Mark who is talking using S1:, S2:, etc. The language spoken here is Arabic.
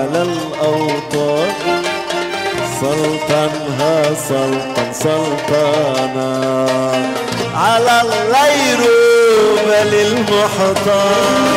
S1: على الأوطان. سلطنها سلطن سلطانا. على الليروبة للمحتار